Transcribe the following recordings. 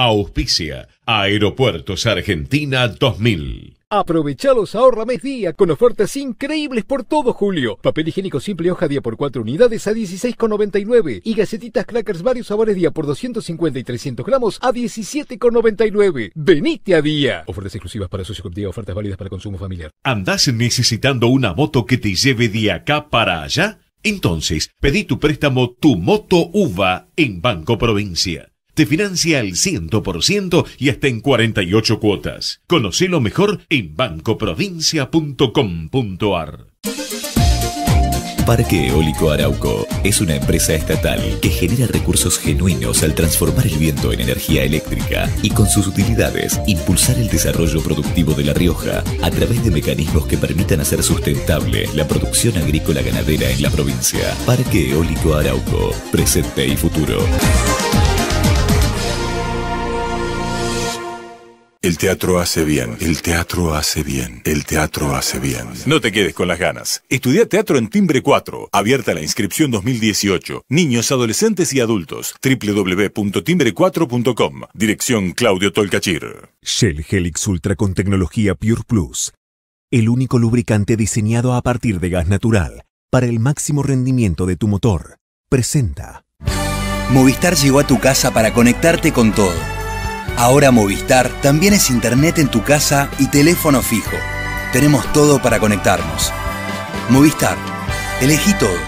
Auspicia Aeropuertos Argentina 2000. Aprovecha los ahorra mes día con ofertas increíbles por todo julio. Papel higiénico simple hoja día por 4 unidades a 16,99 y gacetitas crackers varios sabores día por 250 y 300 gramos a 17,99. Venite a día. Ofertas exclusivas para socios con día, ofertas válidas para consumo familiar. ¿Andás necesitando una moto que te lleve de acá para allá? Entonces, pedí tu préstamo Tu Moto UVA en Banco Provincia. Te financia al 100% y hasta en 48 cuotas. Conocelo mejor en bancoprovincia.com.ar. Parque Eólico Arauco es una empresa estatal que genera recursos genuinos al transformar el viento en energía eléctrica y con sus utilidades impulsar el desarrollo productivo de La Rioja a través de mecanismos que permitan hacer sustentable la producción agrícola ganadera en la provincia. Parque Eólico Arauco, presente y futuro. El teatro hace bien, el teatro hace bien, el teatro hace bien. No te quedes con las ganas. Estudia teatro en Timbre 4. Abierta la inscripción 2018. Niños, adolescentes y adultos. www.timbre4.com. Dirección Claudio Tolcachir. Shell Helix Ultra con tecnología Pure Plus. El único lubricante diseñado a partir de gas natural para el máximo rendimiento de tu motor. Presenta. Movistar llegó a tu casa para conectarte con todo Ahora Movistar también es internet en tu casa y teléfono fijo. Tenemos todo para conectarnos. Movistar, elegí todo.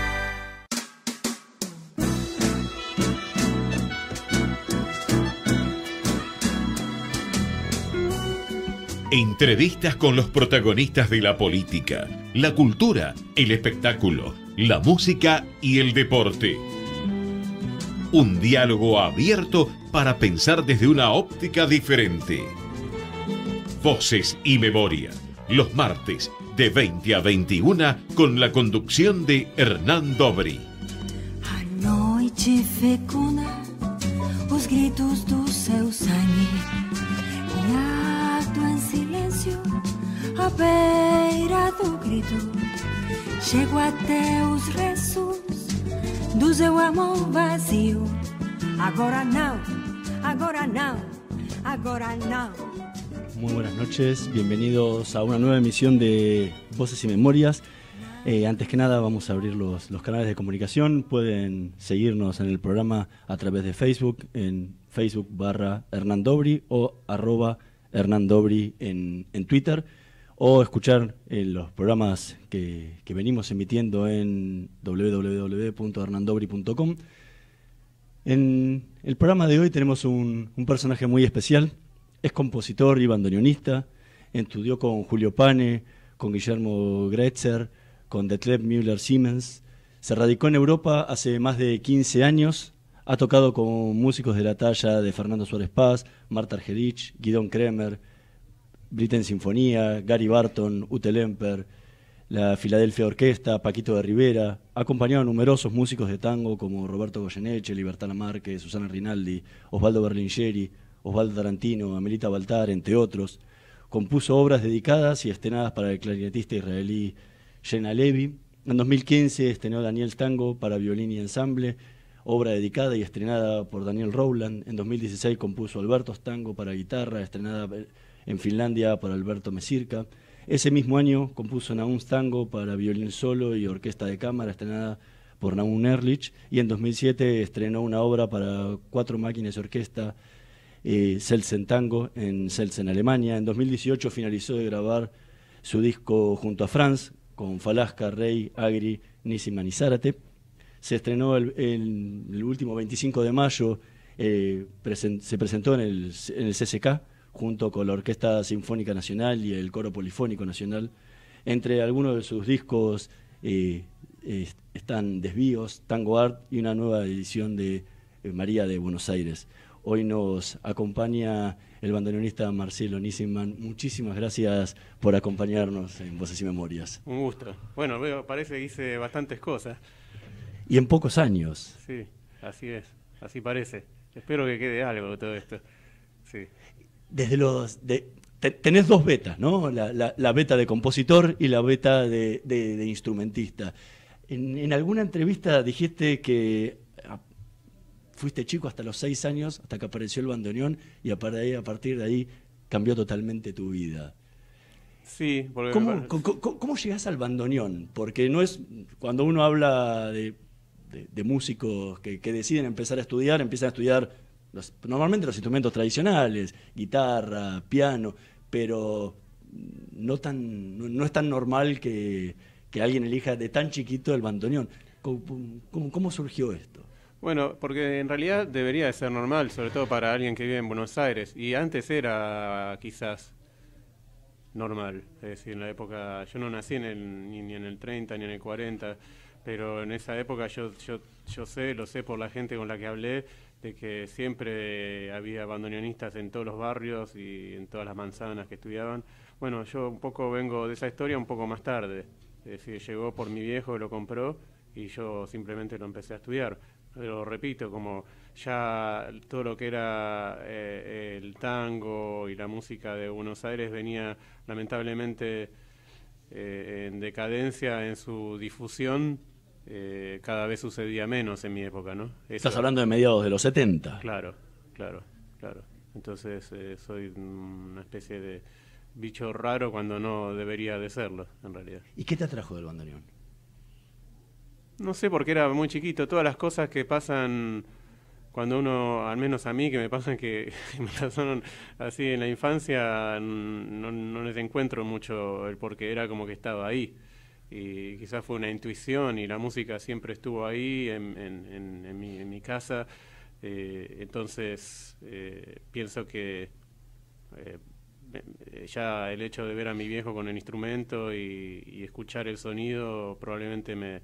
Entrevistas con los protagonistas de la política, la cultura, el espectáculo, la música y el deporte. Un diálogo abierto para pensar desde una óptica diferente. Voces y Memoria, los martes de 20 a 21 con la conducción de Hernán Dobri. A noite fecunda os gritos do seu sangue E ato em silêncio à beira do grito Chego até os restos do seu amor vazio Agora não ahora no. Muy buenas noches, bienvenidos a una nueva emisión de Voces y Memorias. Eh, antes que nada vamos a abrir los, canales de comunicación. Pueden seguirnos en el programa a través de Facebook, en Facebook barra Hernán Dobri o arroba Hernán Dobri en, Twitter o escuchar eh, los programas que, que venimos emitiendo en www.hernandobri.com en el programa de hoy tenemos un, personaje muy especial. Es compositor y bandoneonista. Estudió con Julio Pane, con Guillermo Gretzer, con Detlef Müller-Siemens. Se radicó en Europa hace más de 15 años. Ha tocado con músicos de la talla de Fernando Suárez Paz, Marta Argerich, Guidón Kremer, Britten Sinfonía, Gary Barton, Ute Lemper, la Filadelfia Orquesta, Paquito de Rivera, acompañado a numerosos músicos de tango como Roberto Goyeneche, Libertad Márquez, Susana Rinaldi, Osvaldo Berlingeri, Osvaldo Tarantino, Amelita Baltar, entre otros. Compuso obras dedicadas y estrenadas para el clarinetista israelí Shena Levi. En 2015 estrenó Daniel Tango para violín y ensamble, obra dedicada y estrenada por Daniel Rowland. En 2016 compuso Alberto Tango para guitarra, estrenada en Finlandia por Alberto Mesirka. Ese mismo año compuso Naum Tango para violín solo y orquesta de cámara, estrenada por Naum Erlich, y en 2007 estrenó una obra para cuatro máquinas de orquesta, eh, Tango, en Selsen, Alemania. En 2018 finalizó de grabar su disco junto a Franz, con Falasca, Rey, Agri, Nissiman y Zárate. Se estrenó el, último 25 de mayo, eh, se presentó en el, en el CCK, junto con la Orquesta Sinfónica Nacional y el Coro Polifónico Nacional. Entre algunos de sus discos eh, están Desvíos, Tango Art y una nueva edición de eh, María de Buenos Aires. Hoy nos acompaña el bandoneonista Marcelo Nissinman. Muchísimas gracias por acompañarnos en Voces y Memorias. Un gusto. Bueno, veo, parece que hice bastantes cosas. Y en pocos años. Sí, así es, así parece. Espero que quede algo de todo esto. Sí desde los... De, tenés dos betas, ¿no? La, beta de compositor y la beta de, instrumentista. En, alguna entrevista dijiste que fuiste chico hasta los seis años, hasta que apareció el bandoneón, y a partir de ahí, a partir de ahí cambió totalmente tu vida. Sí, porque... ¿Cómo, cómo, cómo llegás al bandoneón? Porque no es, cuando uno habla de, de- de músicos que, que deciden empezar a estudiar, empiezan a estudiar normalmente los instrumentos tradicionales, guitarra, piano, pero no, tan, no, no es tan normal que, que alguien elija de tan chiquito el bandoneón. ¿Cómo, cómo- cómo surgió esto? Bueno, porque en realidad debería de ser normal, sobre todo para alguien que vive en Buenos Aires. Y antes era quizás normal. Es decir, en la época, yo no nací en el, ni, ni en el 30 ni en el 40, pero en esa época yo, yo, yo sé, lo sé por la gente con la que hablé, de que siempre había bandoneonistas en todos los barrios y en todas las manzanas que estudiaban. Bueno, yo un poco vengo de esa historia un poco más tarde. Es decir, llegó por mi viejo, lo compró y yo simplemente lo empecé a estudiar. Pero repito, como ya todo lo que era eh, el tango y la música de Buenos Aires venía lamentablemente eh, en decadencia en su difusión, eh, cada vez sucedía menos en mi época, ¿no? Estás hablando de mediados de los 70. Claro, claro, claro. Entonces eh, soy una especie de bicho raro cuando no debería de serlo, en realidad. ¿Y qué te atrajo del bandoneón? No sé, porque era muy chiquito. Todas las cosas que pasan cuando uno, al menos a mí, que me pasan que me pasaron así en la infancia, no, no les encuentro mucho el porqué. Era como que estaba ahí. Y quizás fue una intuición y la música siempre estuvo ahí en, en- en- en mi, casa. Eh, entonces, eh, pienso que eh, ya el hecho de ver a mi viejo con el instrumento y, escuchar el sonido probablemente me,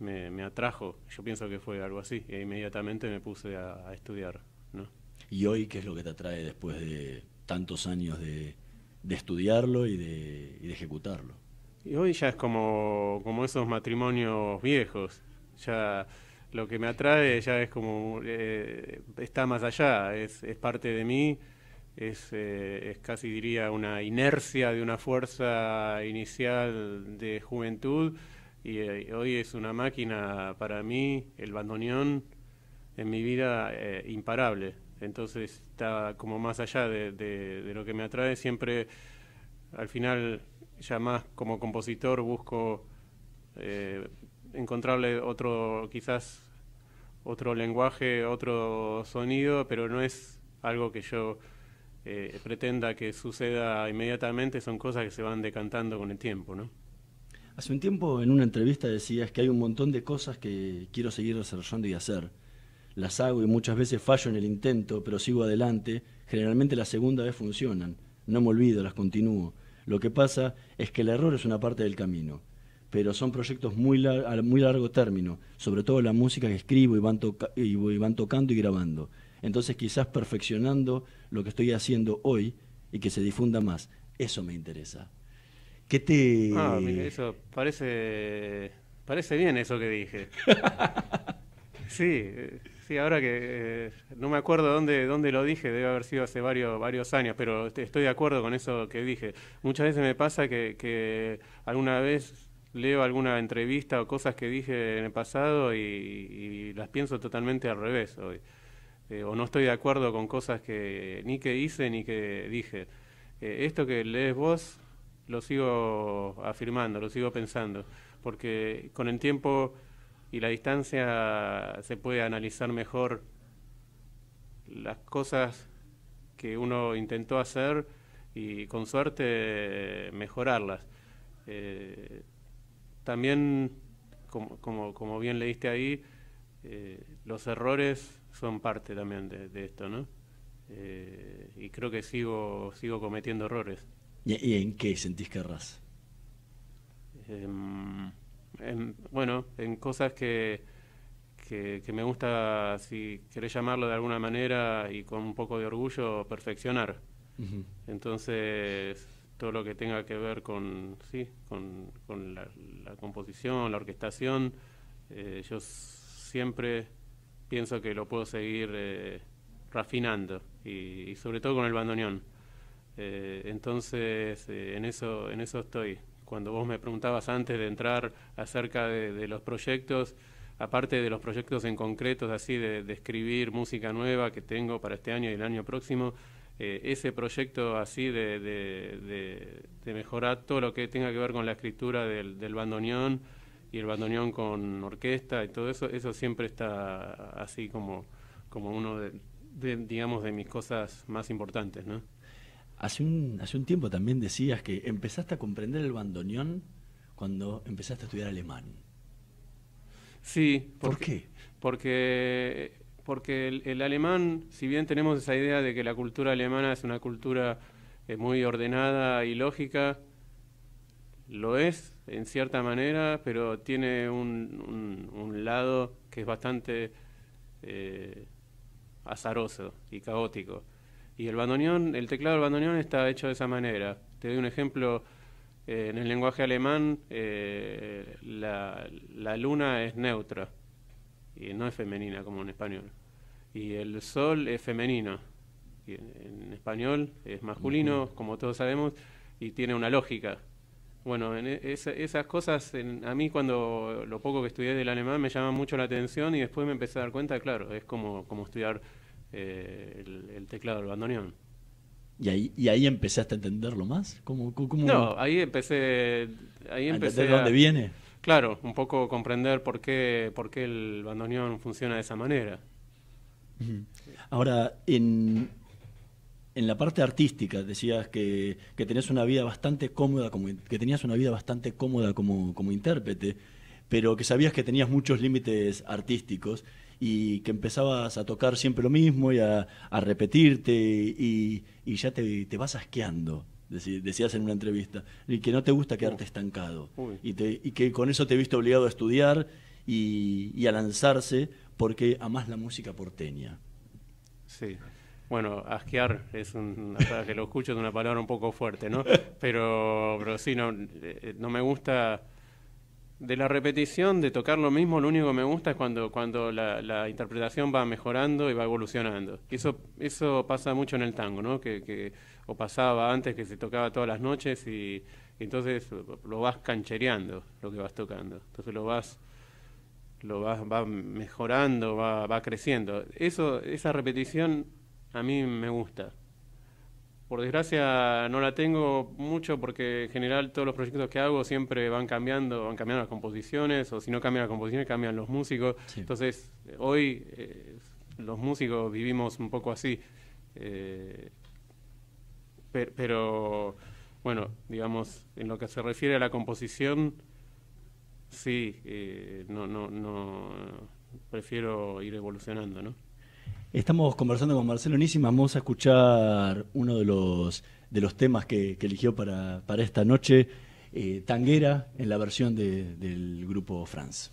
me, me atrajo. Yo pienso que fue algo así. E inmediatamente me puse a, a estudiar. ¿no? ¿Y hoy qué es lo que te atrae después de tantos años de, de estudiarlo y de, y de ejecutarlo? Y hoy ya es como, como esos matrimonios viejos. Ya lo que me atrae ya es como, eh, está más allá, es, es parte de mí, es, eh, es casi diría una inercia de una fuerza inicial de juventud y eh, hoy es una máquina para mí, el bandoneón, en mi vida imparable. Entonces está como más allá de- de lo que me atrae. Siempre, al final, ya más como compositor, busco eh, encontrarle otro, quizás otro lenguaje, otro sonido, pero no es algo que yo eh, pretenda que suceda inmediatamente, son cosas que se van decantando con el tiempo, ¿no? Hace un tiempo en una entrevista decías que hay un montón de cosas que quiero seguir desarrollando y hacer. Las hago y muchas veces fallo en el intento, pero sigo adelante. Generalmente la segunda vez funcionan. No me olvido, las continúo. Lo que pasa es que el error es una parte del camino. Pero son proyectos muy lar- a muy largo término, sobre todo la música que escribo y van, y y van tocando y grabando. Entonces quizás perfeccionando lo que estoy haciendo hoy y que se difunda más. Eso me interesa. ¿Qué te...? Ah, mira, eso parece parece bien eso que dije. Sí, eh, sí, ahora que eh, no me acuerdo dónde dónde lo dije, debe haber sido hace varios varios años, pero est- estoy de acuerdo con eso que dije. Muchas veces me pasa que, alguna vez leo alguna entrevista o cosas que dije en el pasado y, y las pienso totalmente al revés hoy. Eh, o no estoy de acuerdo con cosas que ni que hice ni que dije. Eh, esto que lees vos lo sigo afirmando, lo sigo pensando, porque con el tiempo y la distancia se puede analizar mejor las cosas que uno intentó hacer y con suerte mejorarlas. Eh, también, como, como, como bien leíste ahí, eh, los errores son parte también de, de esto, ¿no? Eh, y creo que sigo, sigo cometiendo errores. ¿Y, en qué sentís que errás? En- bueno, en cosas que, que, que me gusta, si querés llamarlo de alguna manera y con un poco de orgullo, perfeccionar. Entonces, todo lo que tenga que ver con, sí, con, con la, la composición, la orquestación, eh, yo siempre pienso que lo puedo seguir eh, rafinando y, y sobre todo con el bandoneón. Eh, entonces, eh, en eso, en eso estoy. Cuando vos me preguntabas antes de entrar acerca de, los proyectos, aparte de los proyectos en concretos, así de, escribir música nueva que tengo para este año y el año próximo, eh, ese proyecto así de, de, mejorar todo lo que tenga que ver con la escritura del, del bandoneón y el bandoneón con orquesta y todo eso, eso siempre está así como, como uno de, digamos, de mis cosas más importantes, ¿no? Hace un, hace un tiempo también decías que empezaste a comprender el bandoneón cuando empezaste a estudiar alemán. Sí. ¿Por qué? Porque, porque el, alemán, si bien tenemos esa idea de que la cultura alemana es una cultura eh, muy ordenada y lógica, lo es en cierta manera, pero tiene un, un, lado que es bastante eh, azaroso y caótico. Y el bandoneón, el teclado del bandoneón está hecho de esa manera. Te doy un ejemplo eh, en el lenguaje alemán eh, la, luna es neutra y no es femenina como en español. Y el sol es femenino. Y en, español es masculino, como todos sabemos, y tiene una lógica. Bueno, en e, esas cosas, a mí cuando lo poco que estudié del alemán me llama mucho la atención y después me empecé a dar cuenta, claro, es como, como estudiar eh, el, el, teclado del bandoneón. ¿Y ahí, ¿Y ahí empezaste a entenderlo más? ¿Cómo, cómo... No, ahí empecé, ahí empecé ¿A de dónde viene? Claro, un poco comprender por qué, por qué el bandoneón funciona de esa manera. Ahora, en, en la parte artística decías que, que tenías una vida bastante cómoda, como, que tenías una vida bastante cómoda como, como intérprete, pero que sabías que tenías muchos límites artísticos y que empezabas a tocar siempre lo mismo y a, repetirte y, ya te, vas asqueando, decías en una entrevista, y que no te gusta quedarte estancado y, que con eso te viste obligado a estudiar y, a lanzarse porque amás la música porteña. Sí. Bueno, asquear es una que lo escucho es una palabra un poco fuerte, ¿no? Pero, pero sí, no, eh, no me gusta de la repetición, de tocar lo mismo, lo único que me gusta es cuando, cuando la, interpretación va mejorando y va evolucionando. Eso, eso pasa mucho en el tango, ¿no? Que, que, o pasaba antes que se tocaba todas las noches y, entonces lo vas canchereando, lo que vas tocando. Entonces lo vas, lo vas, va mejorando, va, va creciendo. Eso, esa repetición a mí me gusta. Por desgracia no la tengo mucho porque en general todos los proyectos que hago siempre van cambiando, van cambiando las composiciones o si no cambian las composiciones cambian los músicos. Entonces hoy eh, los músicos vivimos un poco así. Eh, pero bueno, digamos, en lo que se refiere a la composición, sí, eh, no, no, no, prefiero ir evolucionando, ¿no? Estamos conversando con Marcelo Nísima, vamos a escuchar uno de los, de los temas que, eligió para, para, esta noche, eh, Tanguera, en la versión del grupo France.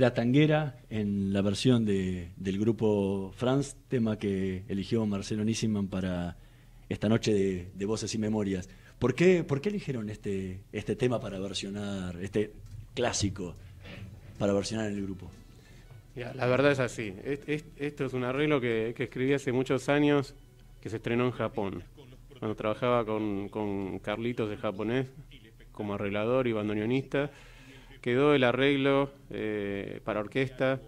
Era Tanguera en la versión de, del grupo Franz, tema que eligió Marcelo Nissiman para esta noche de, de Voces y Memorias. ¿Por qué, ¿Por qué eligieron este, este tema para versionar, este clásico, para versionar en el grupo? La verdad es así. Es- esto es un arreglo que, que escribí hace muchos años, que se estrenó en Japón. Cuando trabajaba con, con Carlitos, el japonés, como arreglador y bandoneonista, quedó el arreglo eh, para orquesta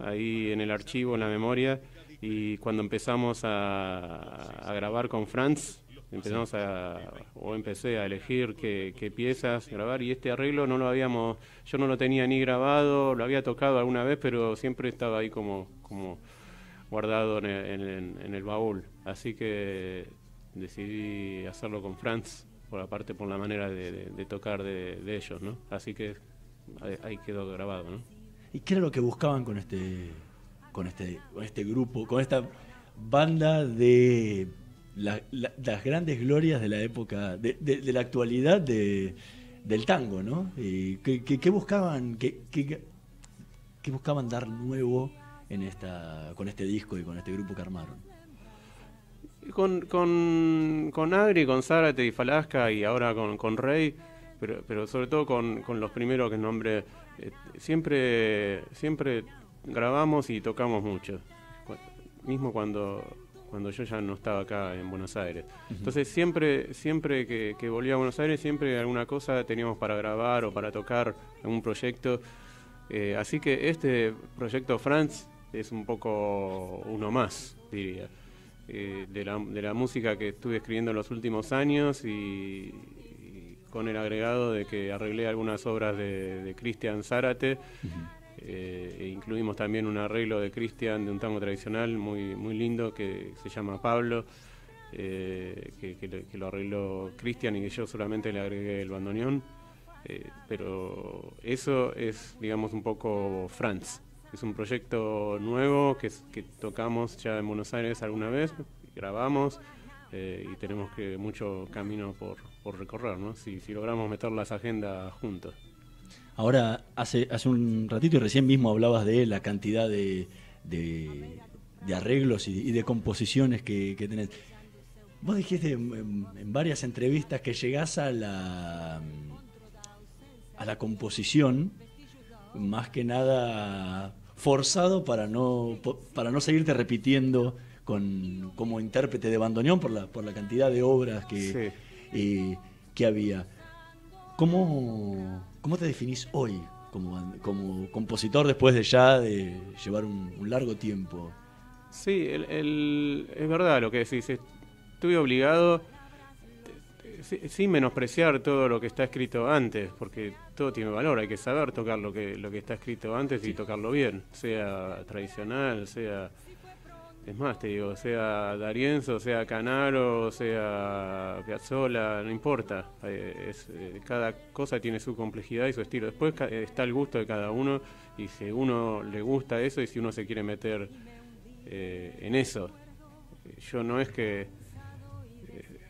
ahí en el archivo, en la memoria, y cuando empezamos a, grabar con Franz, empezamos a, o empecé a elegir qué, piezas grabar, y este arreglo no lo habíamos, yo no lo tenía ni grabado, lo había tocado alguna vez, pero siempre estaba ahí como, como guardado en el, baúl, así que decidí hacerlo con Franz, por aparte por la manera de tocar de, de ellos, ¿no? Así que ahí, ahí quedó grabado, ¿no? ¿Y qué era lo que buscaban con este, con este, con este grupo, con esta banda de la- la- las grandes glorias de la época, de, de- de la actualidad de, del tango, ¿no? Y ¿qué, qué- qué buscaban, qué, qué- qué buscaban dar nuevo en esta, con este disco y con este grupo que armaron? Con, con, con Agri, con Zárate y Falasca y ahora con, con Rey, pero, pero sobre todo con, con los primeros que nombré, eh, siempre, siempre grabamos y tocamos mucho, Cu- mismo cuando, cuando yo ya no estaba acá en Buenos Aires. Entonces siempre, siempre que, que volvía a Buenos Aires, siempre alguna cosa teníamos para grabar o para tocar algún proyecto. Eh, así que este proyecto Franz es un poco uno más, diría eh, de, la, de la música que estuve escribiendo en los últimos años y con el agregado de que arreglé algunas obras de, de Cristian Zárate. eh, e incluimos también un arreglo de Cristian de un tango tradicional muy, muy lindo que se llama Pablo, eh, que, que que lo arregló Cristian y que yo solamente le agregué el bandoneón. Eh, pero eso es, digamos, un poco Franz. Es un proyecto nuevo que, que tocamos ya en Buenos Aires alguna vez, grabamos eh, y tenemos que mucho camino por, por recorrer, ¿no? Si, logramos meter las agendas juntos. Ahora, hace, hace un ratito y recién mismo hablabas de la cantidad de, de, arreglos y, de composiciones que, que tenés. Vos dijiste en, en- varias entrevistas que llegás a la, a la composición más que nada forzado para no, para no seguirte repitiendo con, como intérprete de bandoneón por la, por la cantidad de obras que, eh, que había. ¿Cómo, ¿Cómo te definís hoy como, como compositor después de ya de llevar un, un largo tiempo? Sí, el, el- es verdad lo que decís. Estuve obligado, sin menospreciar todo lo que está escrito antes, porque todo tiene valor. Hay que saber tocar lo que, lo que está escrito antes y tocarlo bien, sea tradicional, sea. Es más, te digo, sea D'Arienzo, sea Canaro, sea Piazzolla, no importa. Eh, eh, cada cosa tiene su complejidad y su estilo. Después ca- está el gusto de cada uno y si uno le gusta eso y si uno se quiere meter eh, en eso. Yo no es que eh,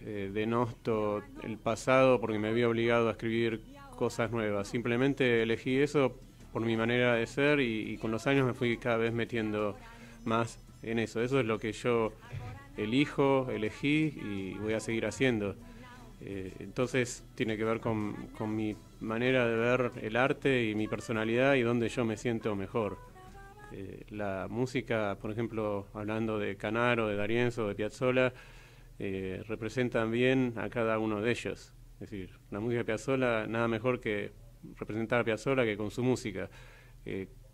eh, denosto el pasado porque me había obligado a escribir cosas nuevas. Simplemente elegí eso por mi manera de ser y, y con los años me fui cada vez metiendo más en eso. Eso es lo que yo elijo, elegí y voy a seguir haciendo. Eh, entonces tiene que ver con, con mi manera de ver el arte y mi personalidad y donde yo me siento mejor. Eh, la música, por ejemplo, hablando de Canaro, de D'Arienzo, de Piazzolla, eh, representan bien a cada uno de ellos. Es decir, la música de Piazzolla, nada mejor que representar a Piazzolla que con su música.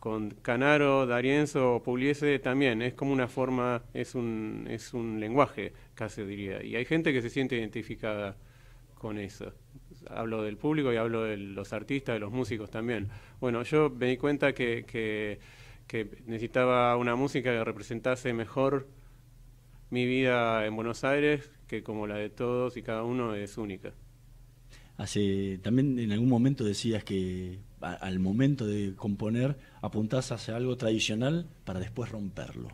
Con Canaro, D'Arienzo o Pugliese también, es como una forma, es un, es un lenguaje, casi diría. Y hay gente que se siente identificada con eso. Hablo del público y hablo de los artistas, de los músicos también. Bueno, yo me di cuenta que, que, que necesitaba una música que representase mejor mi vida en Buenos Aires, que como la de todos y cada uno es única. Hace, también en algún momento decías que a- al momento de componer apuntás hacia algo tradicional para después romperlo.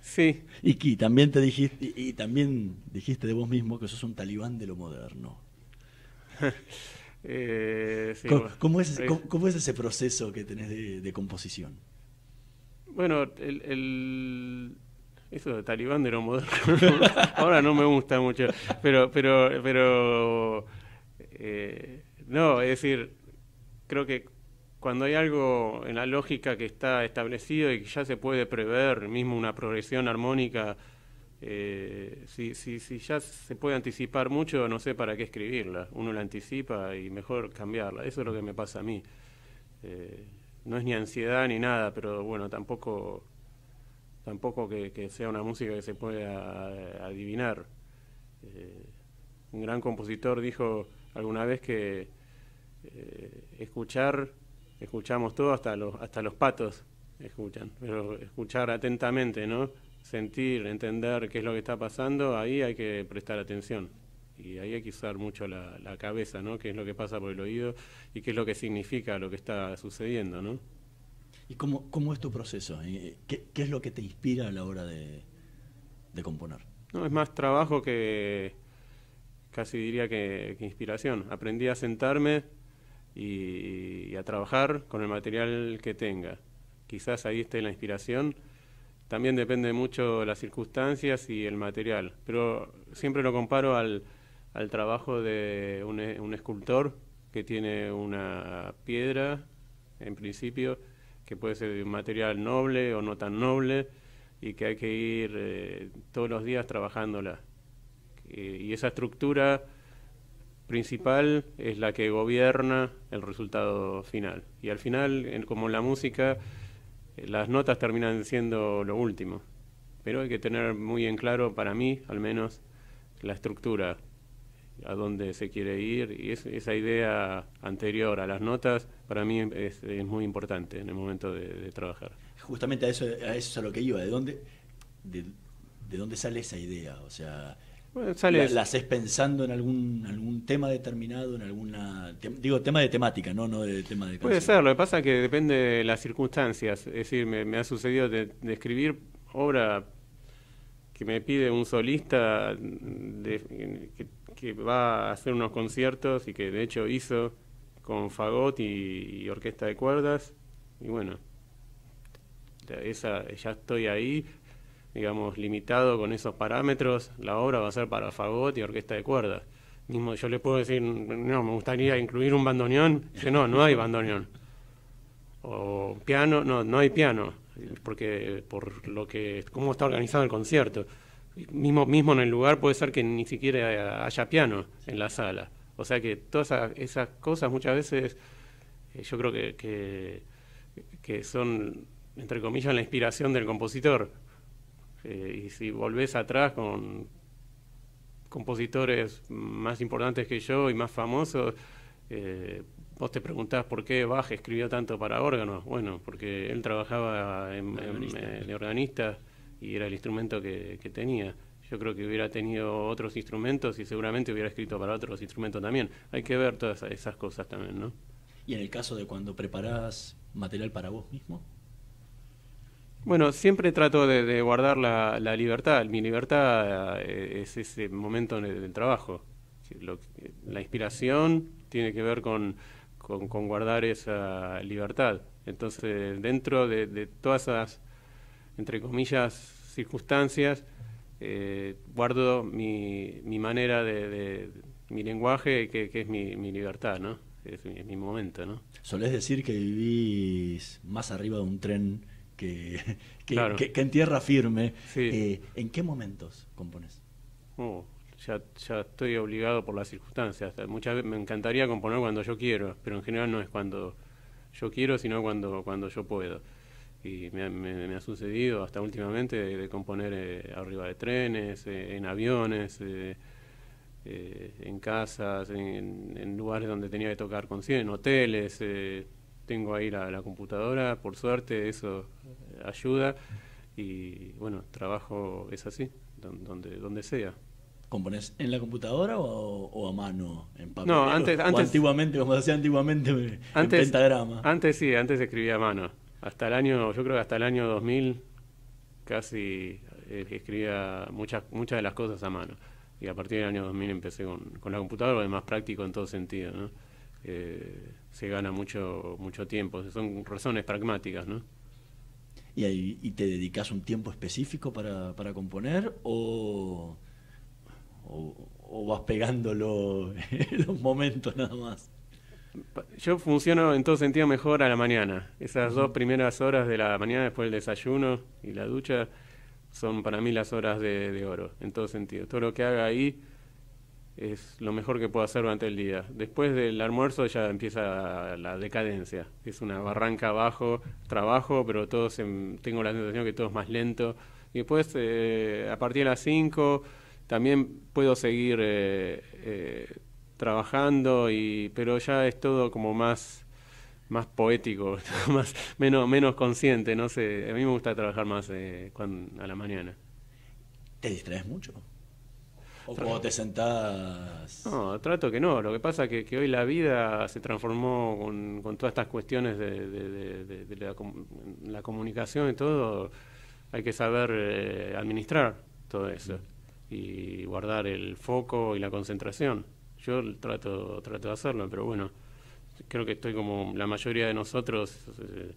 Sí. Y que también te dijiste, y, y también dijiste de vos mismo que sos un talibán de lo moderno. Eh, sí, ¿Cómo, bueno, cómo es, eh, cómo- cómo es ese proceso que tenés de, de composición? Bueno, el, el- eso de talibán de lo moderno, ahora no me gusta mucho, pero, pero, pero, eh, no, es decir, creo que cuando hay algo en la lógica que está establecido y que ya se puede prever, mismo una progresión armónica, eh, si, si, si ya se puede anticipar mucho, no sé para qué escribirla. Uno la anticipa y mejor cambiarla. Eso es lo que me pasa a mí. Eh, no es ni ansiedad ni nada, pero bueno, tampoco tampoco que, sea una música que se pueda eh, adivinar. Un gran compositor dijo alguna vez que escuchar, escuchamos todo, hasta los, hasta los patos escuchan, pero escuchar atentamente, ¿no? Sentir, entender qué es lo que está pasando, ahí hay que prestar atención. Y ahí hay que usar mucho la, la cabeza, ¿no? Qué es lo que pasa por el oído y qué es lo que significa lo que está sucediendo, ¿no? ¿Y cómo, cómo es tu proceso? ¿Qué, qué es lo que te inspira a la hora de, de componer? No, es más trabajo que casi diría que, que inspiración. Aprendí a sentarme y, a trabajar con el material que tenga. Quizás ahí esté la inspiración. También depende mucho de las circunstancias y el material. Pero siempre lo comparo al, al trabajo de un, e- escultor que tiene una piedra, en principio, que puede ser de un material noble o no tan noble, y que hay que ir eh, todos los días trabajándola. Y esa estructura principal es la que gobierna el resultado final. Y al final, en- como en la música, eh, las notas terminan siendo lo último. Pero hay que tener muy en claro, para mí al menos, la estructura, a dónde se quiere ir. Y es- esa idea anterior a las notas, para mí es, es muy importante en el momento de, de trabajar. Justamente a eso, a eso es a lo que iba. ¿De dónde, de, de dónde sale esa idea? O sea, Bueno, sale- ¿la, la haces pensando en algún, algún tema determinado, en alguna... te- digo, tema de temática, no, no de tema de Puede canción? ser, lo que pasa es que depende de las circunstancias. Es decir, me, me ha sucedido de, de escribir obra que me pide un solista de- que, que va a hacer unos conciertos y que de hecho hizo con fagot y, y orquesta de cuerdas. Y bueno, esa, ya estoy ahí, digamos, limitado con esos parámetros. La obra va a ser para fagot y orquesta de cuerdas. Mismo yo le puedo decir, no, me gustaría incluir un bandoneón. Dice, no, no hay bandoneón. O piano, no, no hay piano, porque por lo que, cómo está organizado el concierto. Mismo, mismo en el lugar puede ser que ni siquiera haya piano en la sala. O sea que todas esas, esas cosas muchas veces eh, yo creo que, que, que son, entre comillas, la inspiración del compositor. Eh, y si volvés atrás con compositores más importantes que yo y más famosos, eh, vos te preguntás por qué Bach escribió tanto para órganos. Bueno, porque él trabajaba en, organista. eh, de organista y era el instrumento que, que tenía. Yo creo que hubiera tenido otros instrumentos y seguramente hubiera escrito para otros instrumentos también. Hay que ver todas esas cosas también, ¿no? Y en el caso de cuando preparás material para vos mismo, Bueno, siempre trato de, guardar la, libertad. Mi libertad eh, es ese momento en el- del trabajo. La inspiración tiene que ver con, con- guardar esa libertad. Entonces, dentro de, todas esas, entre comillas, circunstancias, eh, guardo mi, mi manera de, mi lenguaje, que, es mi, libertad, ¿no? Es mi, mi momento, ¿no? solés decir que vivís más arriba de un tren que, que, Claro. que- que en tierra firme. Sí. Eh, ¿En qué momentos compones? Oh, ya, ya estoy obligado por las circunstancias. Muchas veces me encantaría componer cuando yo quiero, pero en general no es cuando yo quiero, sino cuando, cuando yo puedo. Y me, ha- me- me ha sucedido hasta últimamente de, de componer eh, arriba de trenes, eh, en aviones, eh, eh, en casas, en, en lugares donde tenía que tocar conciertos, en hoteles. eh, tengo ahí la, la computadora, por suerte eso ayuda. Y bueno, trabajo es así, don- donde, donde sea. ¿Componés en la computadora o, o a mano, en papel? No, antes- O antes- antiguamente, como decía antiguamente, en Antes, pentagrama. antes sí, antes escribía a mano. Hasta el año, yo creo que hasta el año 2000 casi eh, escribía muchas muchas de las cosas a mano. Y a partir del año 2000 empecé con, con la computadora, lo más práctico en todo sentido, ¿no? Eh, se gana mucho, mucho tiempo. Son razones pragmáticas, ¿no? ¿Y, ahí- y te dedicas un tiempo específico para, para componer o, o, o vas pegándolo en los momentos nada más? Yo funciono en todo sentido mejor a la mañana. Esas dos primeras horas de la mañana después del desayuno y la ducha son para mí las horas de, de oro, en todo sentido. Todo lo que haga ahí es lo mejor que puedo hacer durante el día. Después del almuerzo ya empieza la decadencia. Es una barranca abajo, trabajo, pero todo se- tengo la sensación que todo es más lento. Y después, eh, a partir de las 5, también puedo seguir eh, eh, trabajando, y, pero ya es todo como más más poético, más menos menos consciente, no sé, a mí me gusta trabajar más eh, cuan- a la mañana. ¿Te distraes mucho? ¿O cuando te sentás? No, trato que no. Lo que pasa es que, que hoy la vida se transformó con, con todas estas cuestiones de, de- de- de- de la, com- la comunicación y todo. Hay que saber eh, administrar todo eso y guardar el foco y la concentración. Yo trato, trato de hacerlo, pero bueno, creo que estoy como la mayoría de nosotros. eh,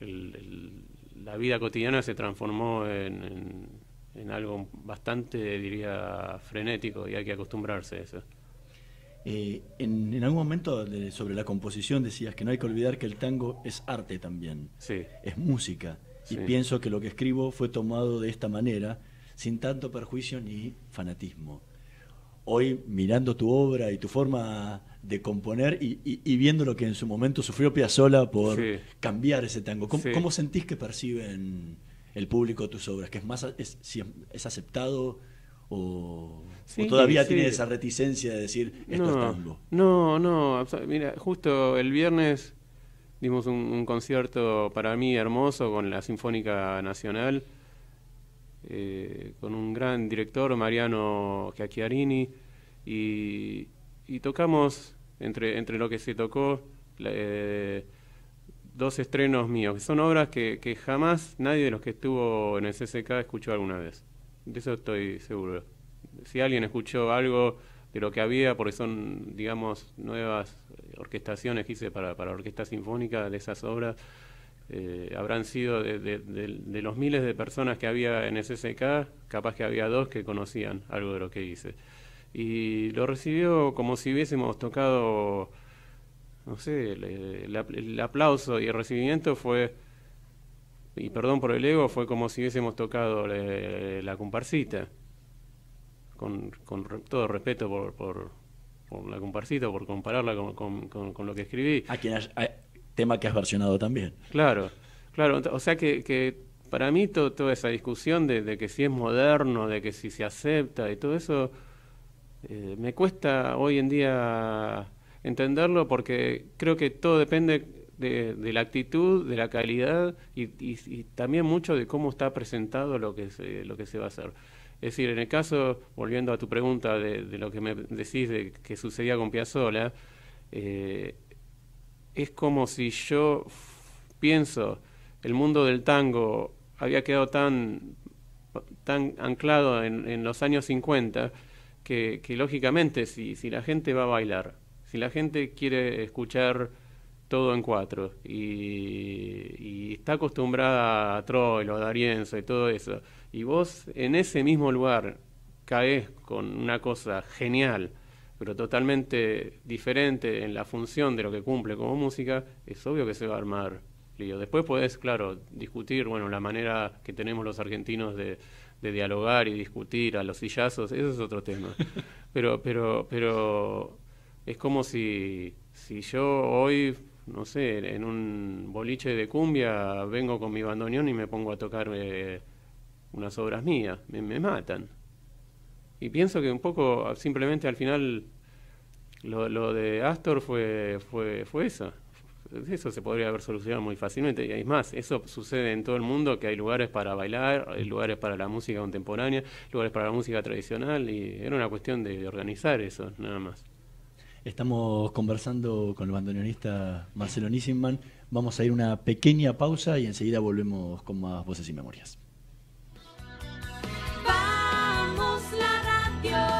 el- el- la vida cotidiana se transformó en, en- en algo bastante, diría, frenético y hay que acostumbrarse a eso. Eh, en, en algún momento de- sobre la composición decías que no hay que olvidar que el tango es arte también, Sí, es música. Y Sí. pienso que lo que escribo fue tomado de esta manera, sin tanto perjuicio ni fanatismo. Hoy, mirando tu obra y tu forma de componer y, y- y viendo lo que en su momento sufrió Piazzolla por Sí. cambiar ese tango, ¿cómo, cómo sentís que perciben el público tus obras? ¿Que es más es, si es, es aceptado o, o todavía sí. tiene esa reticencia de decir esto es no, tango? no, no, mira, justo el viernes dimos un, un concierto para mí hermoso con la Sinfónica Nacional, eh, con un gran director, Mariano Chiacchiarini, y, y tocamos, entre, entre lo que se tocó, eh, dos estrenos míos, que son obras que, que jamás nadie de los que estuvo en el CCK escuchó alguna vez. De eso estoy seguro. Si alguien escuchó algo de lo que había, porque son, digamos, nuevas orquestaciones que hice para, para orquesta sinfónica de esas obras, eh, habrán sido de- de los miles de personas que había en el CCK, capaz que había dos que conocían algo de lo que hice. Y lo recibió como si hubiésemos tocado, no sé, el, el apl- el aplauso y el recibimiento fue, y perdón por el ego, fue como si hubiésemos tocado eh, la comparsita con, con re- todo respeto por, por, por la comparsita, por compararla con, con- con- con lo que escribí. A quien hay- tema que has versionado también. Claro, claro. O sea que, que para mí to- toda esa discusión de, de que si es moderno, de que si se acepta y todo eso, eh, me cuesta hoy en día entenderlo porque creo que todo depende de, la actitud, de la calidad y, y- también mucho de cómo está presentado lo que se, lo que se va a hacer. Es decir, en el caso, volviendo a tu pregunta de, lo que me decís de que sucedía con Piazzolla, eh, es como si yo pienso el mundo del tango había quedado tan anclado en, los años 50 que, lógicamente si la gente va a bailar, si la gente quiere escuchar todo en cuatro y, y está acostumbrada a Troilo, a Darienzo y todo eso, y vos en ese mismo lugar caes con una cosa genial, pero totalmente diferente en la función de lo que cumple como música, es obvio que se va a armar lío. Después podés, claro, discutir, bueno, la manera que tenemos los argentinos de, de dialogar y discutir a los sillazos, eso es otro tema. Pero, pero, pero es como si, si yo hoy, no sé, en un boliche de cumbia vengo con mi bandoneón y me pongo a tocar eh, unas obras mías, me, matan. Y pienso que un poco, simplemente al final, lo, de Astor fue, fue, fue eso. Eso se podría haber solucionado muy fácilmente. Y es más, eso sucede en todo el mundo, que hay lugares para bailar, hay lugares para la música contemporánea, lugares para la música tradicional, y era una cuestión de organizar eso, nada más. Estamos conversando con el bandoneonista Marcelo Nissinman. Vamos a ir a una pequeña pausa y enseguida volvemos con más voces y memorias. Vamos la radio,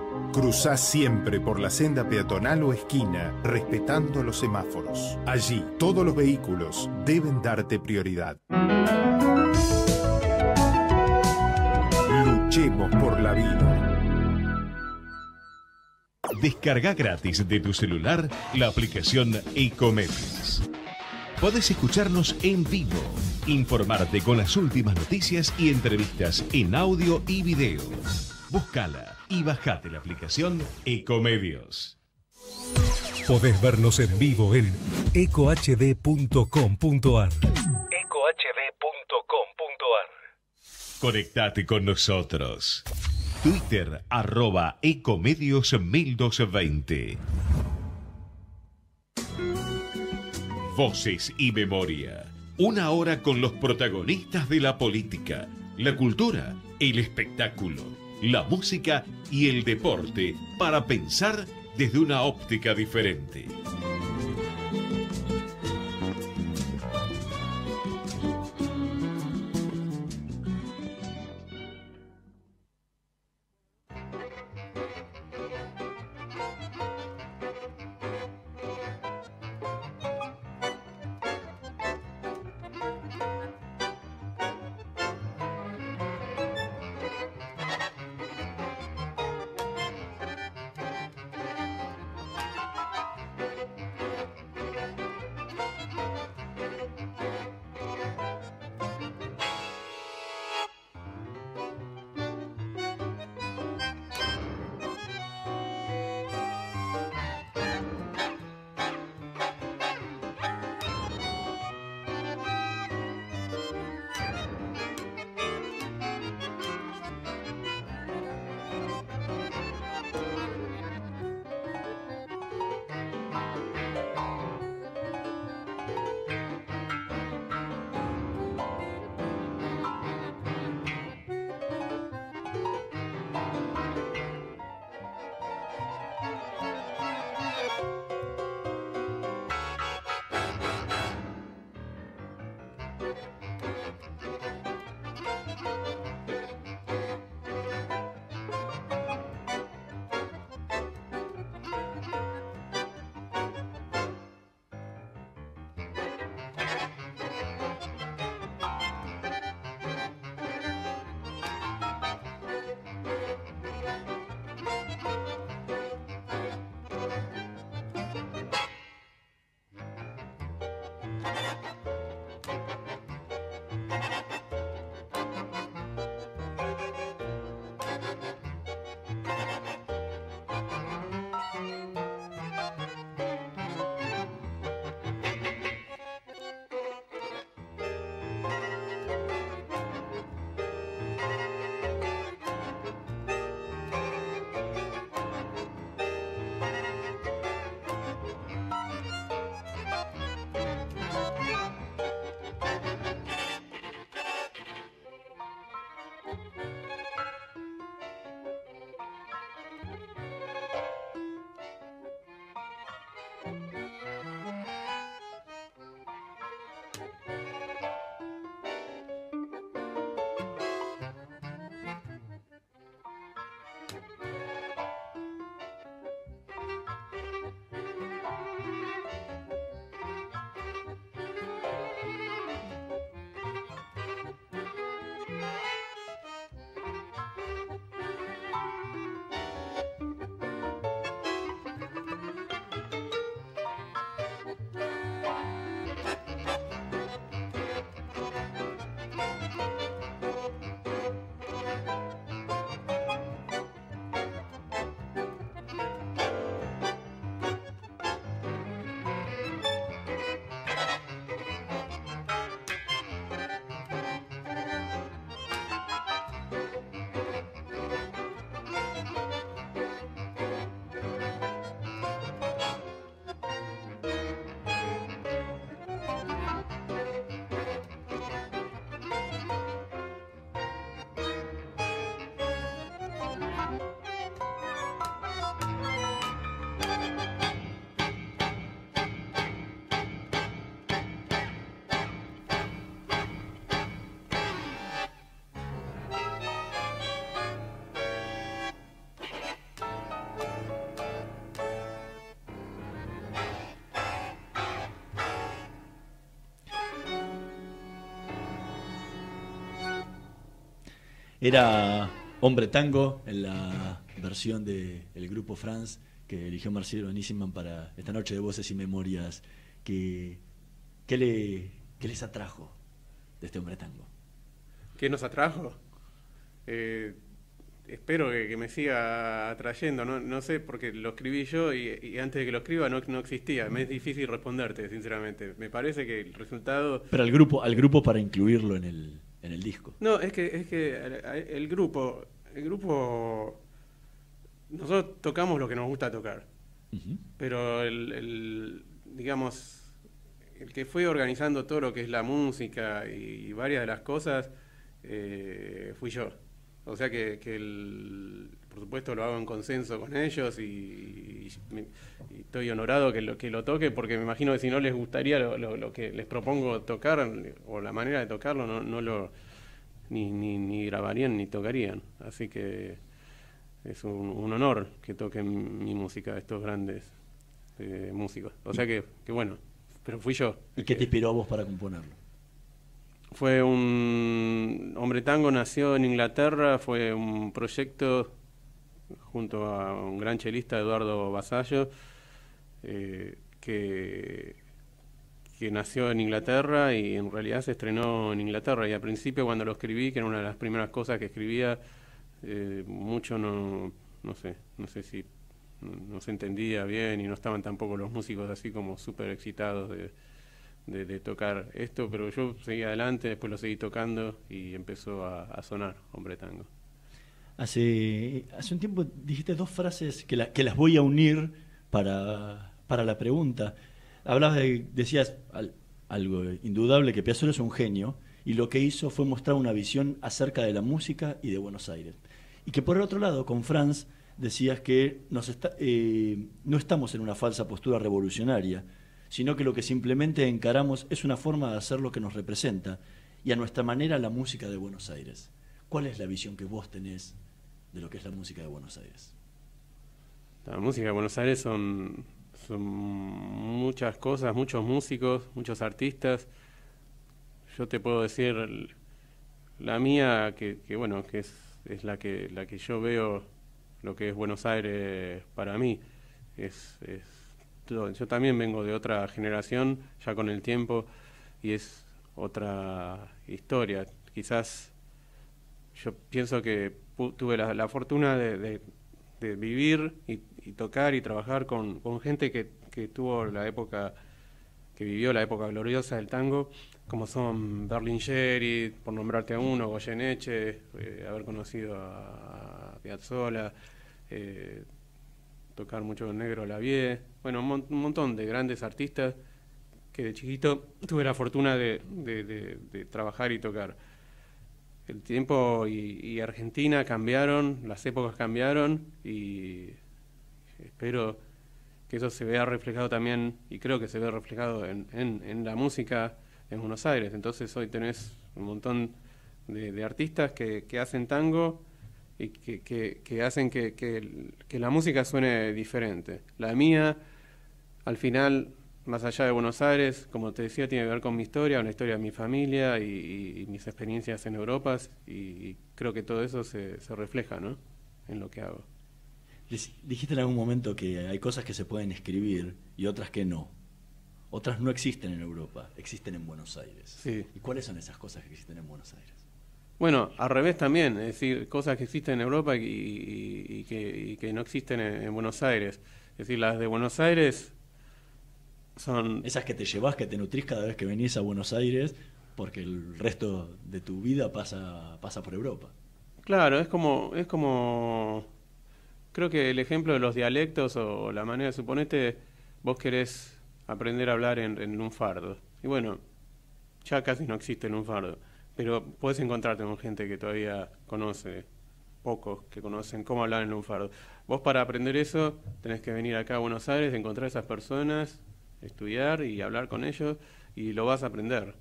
Cruzá siempre por la senda peatonal o esquina, respetando los semáforos. Allí, todos los vehículos deben darte prioridad. Luchemos por la vida. Descarga gratis de tu celular la aplicación Ecomedios. Podés escucharnos en vivo, informarte con las últimas noticias y entrevistas en audio y video. Búscala y bajate la aplicación Ecomedios. Podés vernos en vivo en ecohd.com.ar. ecohd.com.ar Conectate con nosotros. Twitter arroba Ecomedios 1220. Voces y memoria. Una hora con los protagonistas de la política, la cultura, el espectáculo, la música y el deporte para pensar desde una óptica diferente. Era Hombre Tango en la versión del grupo France que eligió Marcelo Nisman para esta noche de voces y memorias. Que, ¿qué, le, ¿Qué les atrajo de este Hombre Tango? ¿Qué nos atrajo? Eh, espero que, me siga atrayendo, no, no sé, porque lo escribí yo y, antes de que lo escriba no, no, existía. Me es difícil responderte, sinceramente. Me parece que el resultado... Pero al grupo, al grupo para incluirlo en el, en el disco. No, es que, es que el grupo, el grupo, nosotros tocamos lo que nos gusta tocar, pero el, digamos, el que fue organizando todo lo que es la música y, varias de las cosas, eh, fui yo. O sea que, el, por supuesto lo hago en consenso con ellos y, estoy honorado que lo, que lo toque porque me imagino que si no les gustaría lo, que les propongo tocar o la manera de tocarlo no, no lo ni, ni, ni grabarían ni tocarían. Así que es un, honor que toquen mi música estos grandes eh, músicos. O sea que, que bueno, pero fui yo. ¿Y qué te inspiró a vos para componerlo? Fue un Hombre Tango, nació en Inglaterra, fue un proyecto junto a un gran chelista, Eduardo Basallo, eh, que, que nació en Inglaterra y en realidad se estrenó en Inglaterra. Y al principio cuando lo escribí, que era una de las primeras cosas que escribía, eh, mucho no, no sé, no sé si no, se entendía bien y no estaban tampoco los músicos así como súper excitados de de, tocar esto, pero yo seguí adelante, después lo seguí tocando y empezó a, sonar Hombre Tango. Hace, hace un tiempo dijiste dos frases que, las voy a unir para, para la pregunta. Hablabas de, decías algo indudable, que Piazzolla es un genio y lo que hizo fue mostrar una visión acerca de la música y de Buenos Aires. Y que por el otro lado, con Franz, decías que eh, no estamos en una falsa postura revolucionaria, sino que lo que simplemente encaramos es una forma de hacer lo que nos representa y a nuestra manera la música de Buenos Aires. ¿Cuál es la visión que vos tenés de lo que es la música de Buenos Aires? La música de Buenos Aires son, son muchas cosas, muchos músicos, muchos artistas. Yo te puedo decir la mía, que, bueno, que es, es, la que la que yo veo lo que es Buenos Aires para mí. es yo también vengo de otra generación, ya con el tiempo, y es otra historia. Quizás yo pienso que tuve la, fortuna de, vivir y, tocar y trabajar con, gente que, tuvo la época, que vivió la época gloriosa del tango, como son Berlingeri, por nombrarte a uno, Goyeneche, eh, haber conocido a, Piazzolla, eh, tocar mucho con Negro Lavie, bueno, un, montón de grandes artistas que de chiquito tuve la fortuna de, trabajar y tocar. El tiempo y, Argentina cambiaron, las épocas cambiaron y espero que eso se vea reflejado también, y creo que se ve reflejado en, la música en Buenos Aires. Entonces hoy tenés un montón de, artistas que, hacen tango y que, que, hacen que, la música suene diferente. La mía, al final, más allá de Buenos Aires, como te decía, tiene que ver con mi historia, una historia de mi familia y, mis experiencias en Europa y, creo que todo eso se, se refleja ¿no? en lo que hago. Dijiste en algún momento que hay cosas que se pueden escribir y otras que no. Otras no existen en Europa, existen en Buenos Aires. Sí. ¿Y cuáles son esas cosas que existen en Buenos Aires? Bueno, al revés también, es decir, cosas que existen en Europa y, que, no existen en, Buenos Aires. Es decir, las de Buenos Aires son... Esas que te llevas, que te nutrís cada vez que venís a Buenos Aires, porque el resto de tu vida pasa, pasa por Europa. Claro, es como, es como... Creo que el ejemplo de los dialectos o la manera, suponete, vos querés aprender a hablar en, en lunfardo. Y bueno, ya casi no existe el lunfardo pero puedes encontrarte con gente que todavía conoce, pocos que conocen cómo hablar en lunfardo. Vos para aprender eso tenés que venir acá a Buenos Aires, encontrar a esas personas, estudiar y hablar con ellos y lo vas a aprender.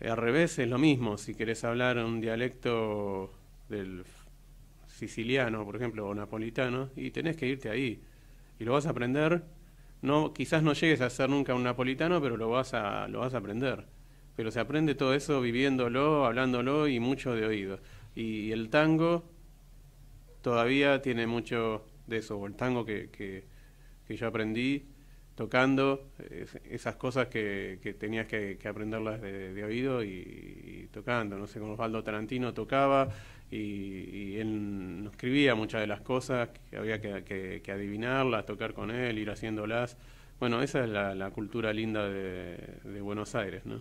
Al revés es lo mismo, si querés hablar un dialecto del siciliano, por ejemplo, o napolitano, y tenés que irte ahí y lo vas a aprender. No, quizás no llegues a ser nunca un napolitano, pero lo vas a, lo vas a aprender pero se aprende todo eso viviéndolo, hablándolo y mucho de oído. Y el tango todavía tiene mucho de eso, el tango que, que, que yo aprendí tocando, es- esas cosas que, que tenías que, aprenderlas de, oído y, tocando. No sé, con Osvaldo Tarantino tocaba y, él nos escribía muchas de las cosas que había que, adivinarlas, tocar con él, ir haciéndolas. Bueno, esa es la, cultura linda de, de Buenos Aires, ¿no?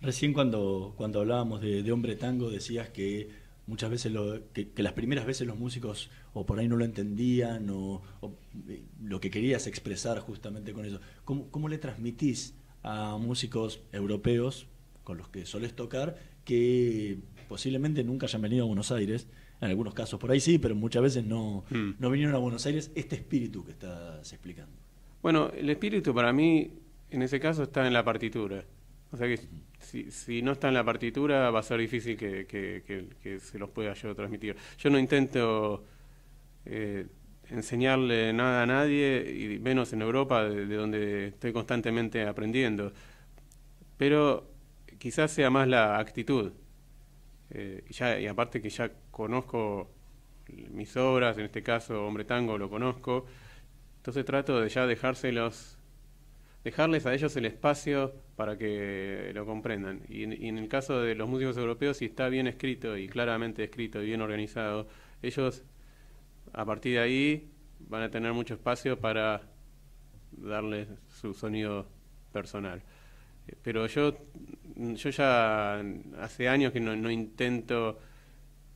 Recién cuando, cuando hablábamos de, de hombre tango decías que muchas veces lo, que, que las primeras veces los músicos o por ahí no lo entendían o, o, eh, lo que querías expresar justamente con eso. ¿Cómo, cómo le transmitís a músicos europeos con los que solés tocar que posiblemente nunca hayan venido a Buenos Aires? En algunos casos por ahí sí, pero muchas veces no, Mm. no vinieron a Buenos Aires este espíritu que estás explicando. Bueno, el espíritu para mí, en ese caso, está en la partitura. O sea que si, no está en la partitura, va a ser difícil que, se los pueda yo transmitir. Yo no intento eh, enseñarle nada a nadie, y menos en Europa, de, de donde estoy constantemente aprendiendo. Pero quizás sea más la actitud. Eh, ya, y aparte que ya conozco mis obras, en este caso Hombre Tango lo conozco, entonces trato de ya dejárselos, dejarles a ellos el espacio para que lo comprendan. Y en, el caso de los músicos europeos, si está bien escrito y claramente escrito y bien organizado, ellos a partir de ahí van a tener mucho espacio para darles su sonido personal. Pero yo, yo ya hace años que no, intento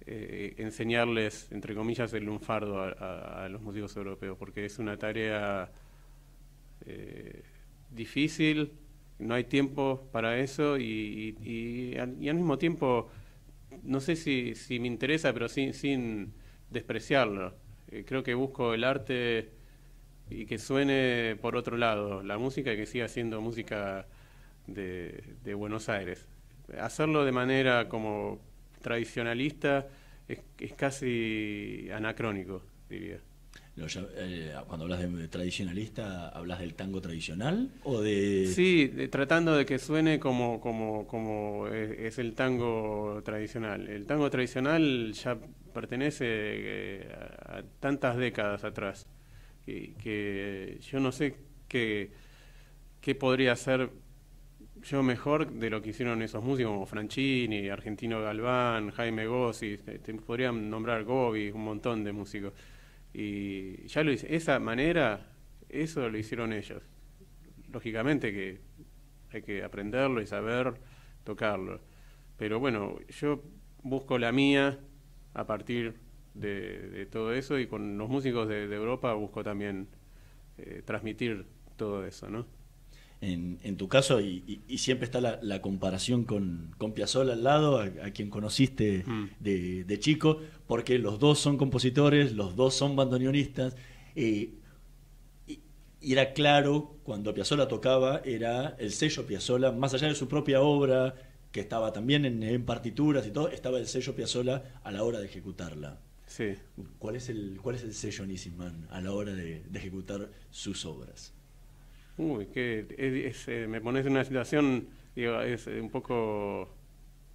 eh, enseñarles, entre comillas, el lunfardo a los músicos europeos, porque es una tarea eh, difícil, no hay tiempo para eso y, y- al mismo tiempo, no sé si, si me interesa, pero sin, sin despreciarlo. Eh, creo que busco el arte y que suene por otro lado, la música y que siga siendo música de, de Buenos Aires. Hacerlo de manera como tradicionalista es, es casi anacrónico, diría. Eh, cuando hablas de tradicionalista, ¿hablas del tango tradicional o de...? Sí, tratando de que suene como, como, como es, el tango tradicional. El tango tradicional ya pertenece eh, a, tantas décadas atrás que, yo no sé qué, qué podría hacer yo mejor de lo que hicieron esos músicos como Franchini, Argentino Galván, Jaime Gossi, te, te podrían nombrar Gobi, un montón de músicos. Y ya lo hice, esa manera, eso lo hicieron ellos. Lógicamente que hay que aprenderlo y saber tocarlo. Pero bueno, yo busco la mía a partir de, todo eso y con los músicos de, de Europa busco también eh, transmitir todo eso, ¿no? En, en tu caso, y, y- y siempre está la, la comparación con, con Piazzolla al lado, a, a quien conociste Mm. de, de chico, porque los dos son compositores, los dos son bandoneonistas, eh, y, y era claro, cuando Piazzolla tocaba, era el sello Piazzolla, más allá de su propia obra, que estaba también en, en partituras y todo, estaba el sello Piazzolla a la hora de ejecutarla. Sí. ¿Cuál es el, cuál es el sello Nisman a la hora de, de ejecutar sus obras? Uy, que eh, me pones en una situación, digo, es eh, un poco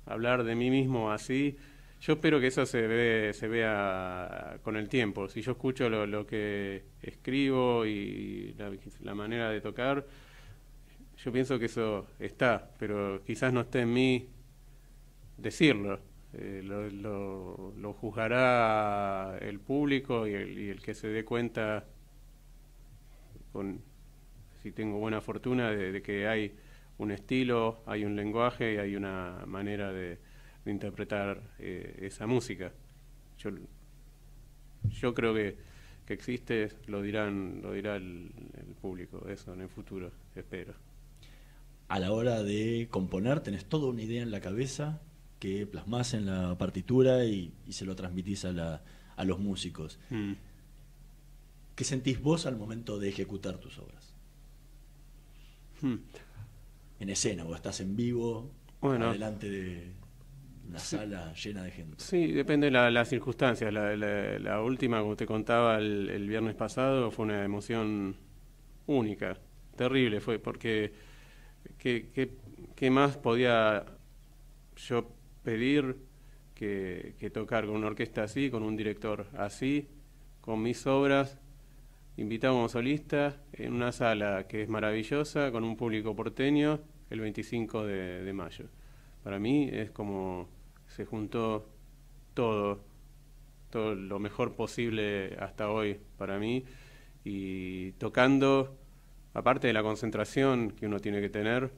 hablar de mí mismo así. Yo espero que eso se ve, se vea con el tiempo. Si yo escucho lo, que escribo y la, la manera de tocar, yo pienso que eso está, pero quizás no esté en mí decirlo. Eh, lo, lo- lo juzgará el público y el, y el que se dé cuenta con si tengo buena fortuna de, de que hay un estilo, hay un lenguaje y hay una manera de, de interpretar eh, esa música. Yo, yo creo que, que existe, lo dirán, lo dirá el, el público, eso en el futuro, espero. a la hora de componer tenés toda una idea en la cabeza que plasmás en la partitura y, y se lo transmitís a, la- a los músicos. Mm. ¿Qué sentís vos al momento de ejecutar tus obras? Hmm. En escena, o estás en vivo, Bueno. delante de una Sí. sala llena de gente. Sí, depende de la- las circunstancias. La, la- la última, como te contaba el, el viernes pasado, fue una emoción única, terrible fue, porque ¿qué, qué, qué más podía yo pedir que, que tocar con una orquesta así, con un director así, con mis obras, invitado como solista en una sala que es maravillosa, con un público porteño, el 25 de, mayo. Para mí es como se juntó todo, todo lo mejor posible hasta hoy para mí y tocando, aparte de la concentración que uno tiene que tener,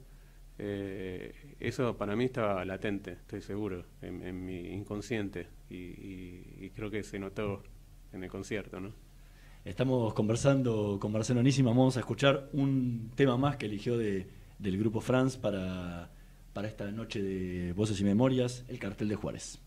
eh, eso para mí estaba latente, estoy seguro, en, en mi inconsciente y, y- y creo que se notó en el concierto, ¿no? Estamos conversando con Marcelo. Vamos a escuchar un tema más que eligió de- del grupo France para, para esta noche de Voces y Memorias, el cartel de Juárez.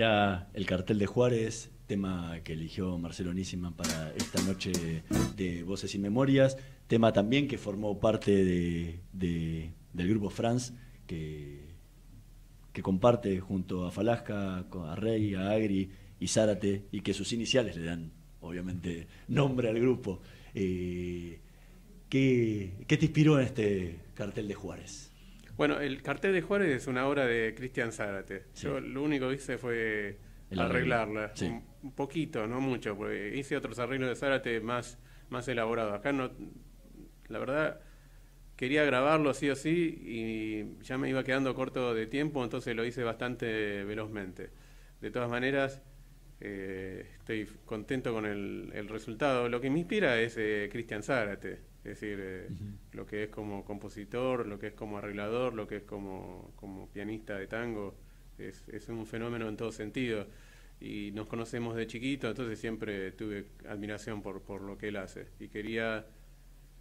El cartel de Juárez, tema que eligió Marcelo para esta noche de Voces y Memorias, tema también que formó parte de, de- del grupo France, que, comparte junto a Falasca, a Rey, a Agri y Zárate, y que sus iniciales le dan, obviamente, nombre al grupo. Eh, ¿qué, qué te inspiró en este cartel de Juárez? Bueno, el cartel de Juárez es una obra de Cristian Zárate. Yo lo único que hice fue El arreglarla, sí. un, un poquito, no mucho, porque hice otros arreglos de Zárate más, más elaborados. Acá no, la verdad, quería grabarlo sí o sí y ya me iba quedando corto de tiempo, entonces lo hice bastante velozmente. De todas maneras, eh, estoy contento con el, el resultado. Lo que me inspira es eh, Cristian Zárate, es decir, eh, lo que es como compositor, lo que es como arreglador, lo que es como, como pianista de tango. es, es un fenómeno en todo sentido y nos conocemos de chiquito, entonces siempre tuve admiración por, por lo que él hace y quería,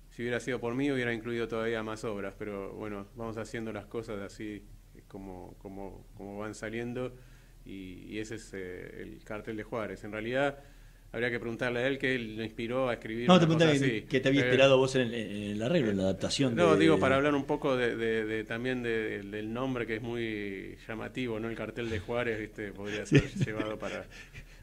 si hubiera sido por mí, hubiera incluido todavía más obras, pero bueno, vamos haciendo las cosas así como, como, como van saliendo y, y ese es eh, el cartel de Juárez. En realidad habría que preguntarle a él qué lo inspiró a escribir. No, te preguntaba qué te había Eh, inspirado vos en el, en el arreglo, en la adaptación. no, de- digo para hablar un poco de, de- de- también de- del nombre que es muy llamativo, ¿no? El cartel de Juárez, ¿viste? Podría ser llevado para...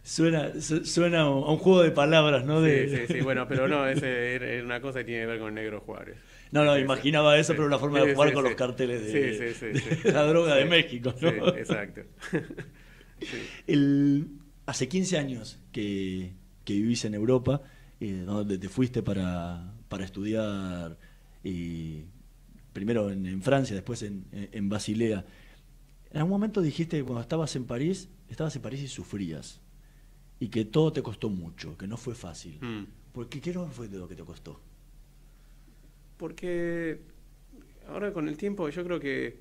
Suena, su- suena a un juego de palabras, ¿no? De... Sí, sí, sí, bueno, pero no, era era una cosa que tiene que ver con negro Juárez. No, no, imaginaba eso, pero una forma de jugar con los carteles de, Sí, sí, sí, de sí. la droga de México, ¿no? Sí, exacto. El, hace 15 años que, que vivís en Europa, eh, donde te fuiste para, para estudiar eh, primero en, en Francia, después en, en- Basilea. En algún momento dijiste que cuando estabas en París, estabas en París y sufrías. Y que todo te costó mucho, que no fue fácil. Mm. ¿Por qué? ¿Qué no fue de lo que te costó? Porque ahora con el tiempo yo creo que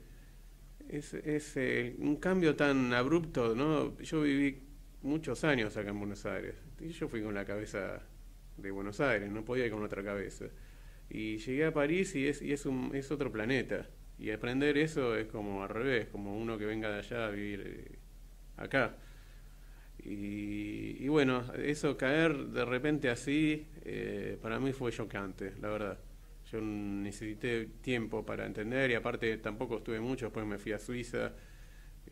es, es, eh, un cambio tan abrupto, ¿no? Yo viví muchos años acá en Buenos Aires y yo fui con la cabeza de Buenos Aires, no podía ir con otra cabeza. Y llegué a París y es, y es, un, es otro planeta. Y aprender eso es como al revés, como uno que venga de allá a vivir eh, acá. Y, y bueno, eso caer de repente así, eh, para mí fue chocante, la verdad. Yo necesité tiempo para entender y aparte tampoco estuve mucho, después me fui a Suiza.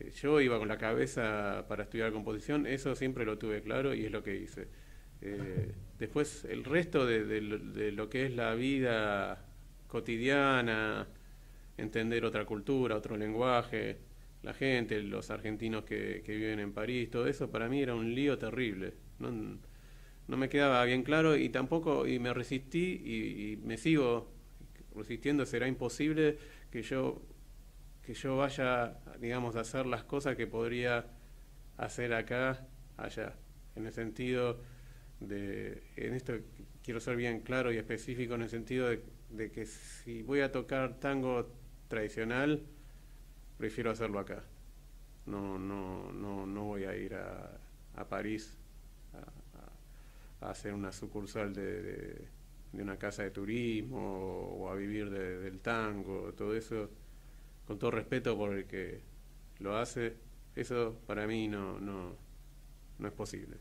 Eh, Yo iba con la cabeza para estudiar composición, eso siempre lo tuve claro y es lo que hice. Eh, después el resto de, lo- que es la vida cotidiana, entender otra cultura, otro lenguaje, la gente, los argentinos que, que viven en París, todo eso para mí era un lío terrible. No, no me quedaba bien claro y tampoco, y me resistí y me sigo resistiendo, será imposible que yo, que yo vaya, digamos, a hacer las cosas que podría hacer acá, allá, en el sentido de, en esto quiero ser bien claro y específico en el sentido de, que si voy a tocar tango tradicional, prefiero hacerlo acá. No, no, no, no voy a ir a, a París a hacer una sucursal de, de- de una casa de turismo o, a vivir de- del tango, todo eso, con todo respeto por el que lo hace, eso para mí no, no, no es posible.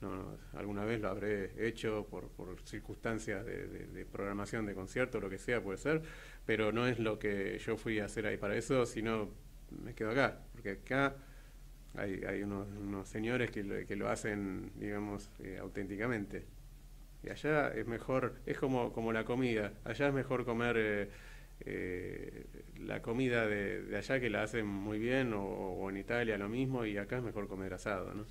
No, alguna vez lo habré hecho por, circunstancias de, programación de concierto, lo que sea, puede ser, pero no es lo que yo fui a hacer ahí para eso, sino me quedo acá, porque acá hay, hay unos, unos señores que lo, que lo hacen, digamos, eh, auténticamente. Y allá es mejor, es como, como la comida, allá es mejor comer eh, eh, la comida de, de allá que la hacen muy bien, o, o en Italia lo mismo, y acá es mejor comer asado, ¿no?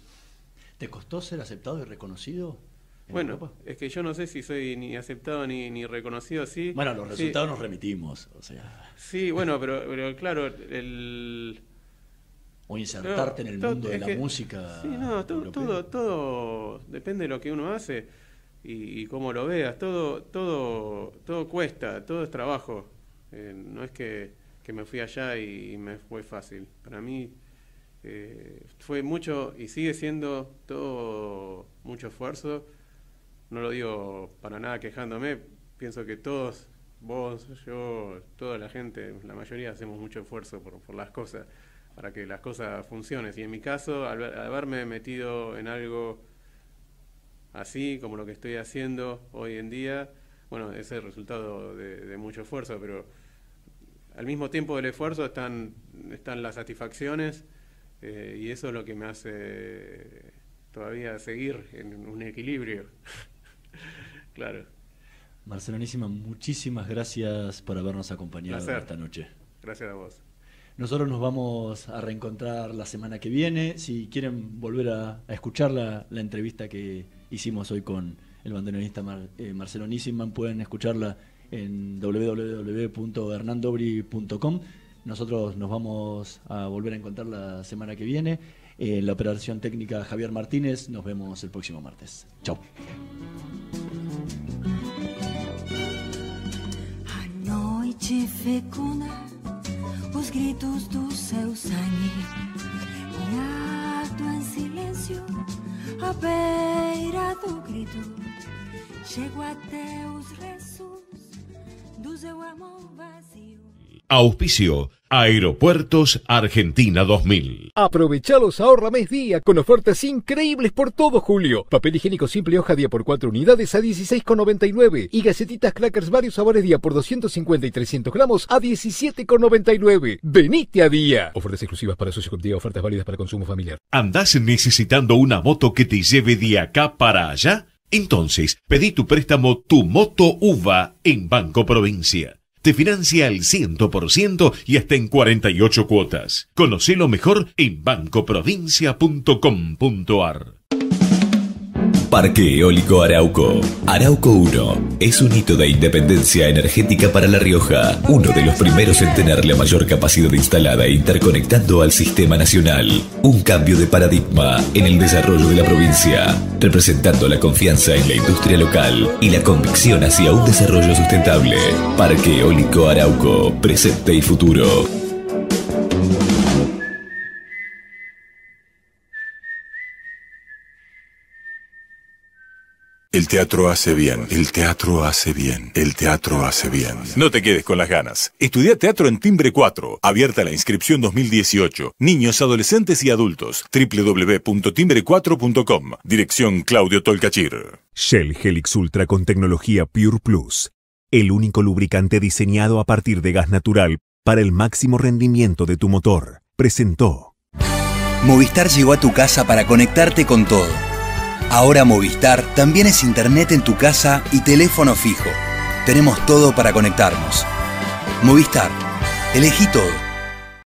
¿Te costó ser aceptado y reconocido? en Bueno, Europa? es que yo no sé si soy ni aceptado ni, ni reconocido así. Bueno, los Sí. resultados nos remitimos, o sea, Sí, bueno, pero, pero claro, el... o insertarte en el mundo de la que- música. Sí, no, to- todo, todo depende de lo que uno hace y, y cómo lo veas. Todo, todo, todo cuesta, todo es trabajo. Eh, no es que, que me fui allá y me fue fácil. Para mí eh, fue mucho y sigue siendo todo mucho esfuerzo. No lo digo para nada quejándome. Pienso que todos, vos, yo, toda la gente, la mayoría hacemos mucho esfuerzo por, por las cosas, para que las cosas funcionen. Y en mi caso, al, haberme metido en algo así como lo que estoy haciendo hoy en día, bueno, es el resultado de, de mucho esfuerzo, pero al mismo tiempo del esfuerzo están, están las satisfacciones eh, y eso es lo que me hace todavía seguir en un equilibrio. claro. Marcelonísima, muchísimas gracias por habernos acompañado Placer. esta noche. Gracias a vos. Nosotros nos vamos a reencontrar la semana que viene. Si quieren volver a, a escuchar la, la entrevista que hicimos hoy con el bandoneonista Mar- eh, Marcelo Nisman, pueden escucharla en www.hernandobri.com. Nosotros nos vamos a volver a encontrar la semana que viene. En la operación técnica Javier Martínez. Nos vemos el próximo martes. Chau. A noite fecunda, os os gritos do seu sangue. Em silêncio, à beira do grito, chego até os Auspicio Aeropuertos Argentina 2000. Aprovecha los ahorra mes día con ofertas increíbles por todo julio. Papel higiénico simple hoja día por 4 unidades a 16,99 y gacetitas crackers varios sabores día por 250 y 300 gramos a 17,99. Venite a día. Ofertas exclusivas para socios con día, ofertas válidas para consumo familiar. ¿Andás necesitando una moto que te lleve de acá para allá? Entonces, pedí tu préstamo Tu Moto UVA en Banco Provincia. Te financia al 100% y hasta en 48 cuotas. Conocelo mejor en bancoprovincia.com.ar. Parque Eólico Arauco. Arauco 1 es un hito de independencia energética para La Rioja, uno de los primeros en tener la mayor capacidad instalada interconectando al sistema nacional. Un cambio de paradigma en el desarrollo de la provincia, representando la confianza en la industria local y la convicción hacia un desarrollo sustentable. Parque Eólico Arauco, presente y futuro. El teatro hace bien, el teatro hace bien, el teatro hace bien. No te quedes con las ganas. Estudia teatro en Timbre 4. Abierta la inscripción 2018. Niños, adolescentes y adultos. www.timbre4.com. Dirección Claudio Tolcachir. Shell Helix Ultra con tecnología Pure Plus. El único lubricante diseñado a partir de gas natural para el máximo rendimiento de tu motor. Presentó. Movistar llegó a tu casa para conectarte con todo. Ahora Movistar también es internet en tu casa y teléfono fijo. Tenemos todo para conectarnos. Movistar, elegí todo.